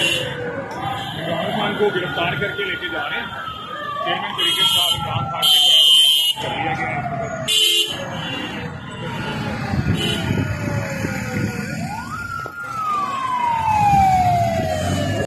खान को गिरफ़्तार करके लेके जा रहे हैं। चेयरमैन तरीके साहब इमरान खान के कर लिया गया है।